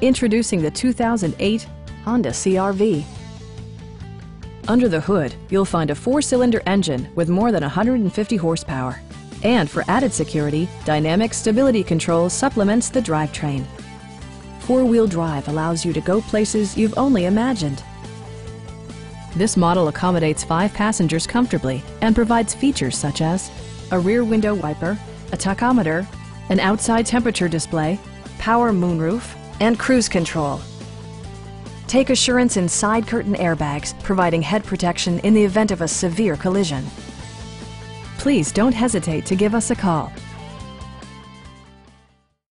Introducing the 2008 Honda CRV. Under the hood, you'll find a four-cylinder engine with more than 150 horsepower. And for added security, Dynamic Stability Control supplements the drivetrain. Four-wheel drive allows you to go places you've only imagined. This model accommodates five passengers comfortably and provides features such as a rear window wiper, a tachometer, an outside temperature display, power moonroof, and cruise control. Take assurance in side curtain airbags, providing head protection in the event of a severe collision. Please don't hesitate to give us a call.